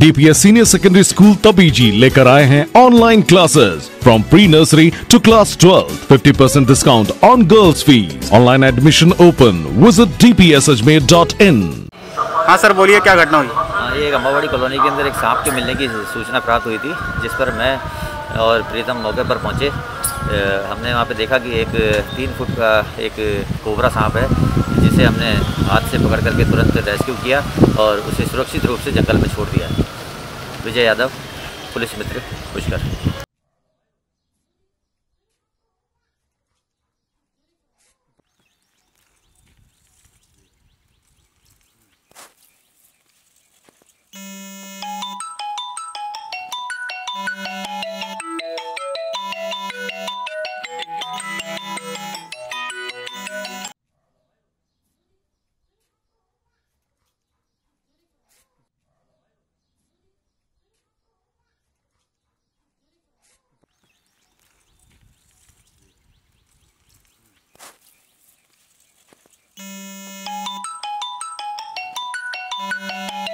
DPS senior secondary school Tabiji लेकर आए हैं online classes from pre nursery to class twelve fifty percent discount on girls fees online admission open visit D P S Ajmer dot in हाँ sir बोलिए क्या घटना हुई? हाँ ये एक अम्बावाड़ी कॉलोनी के अंदर एक सांप के मिलने की सूचना प्राप्त हुई थी जिस पर मैं और प्रीतम मौके पर पहुँचे। हमने वहाँ पे देखा कि एक तीन फुट का एक कोबरा सांप है उसे हमने हाथ से पकड़ करके तुरंत रेस्क्यू किया और उसे सुरक्षित रूप से जंगल में छोड़ दिया विजय यादव, पुलिस मित्र, पुष्कर Thank you. Música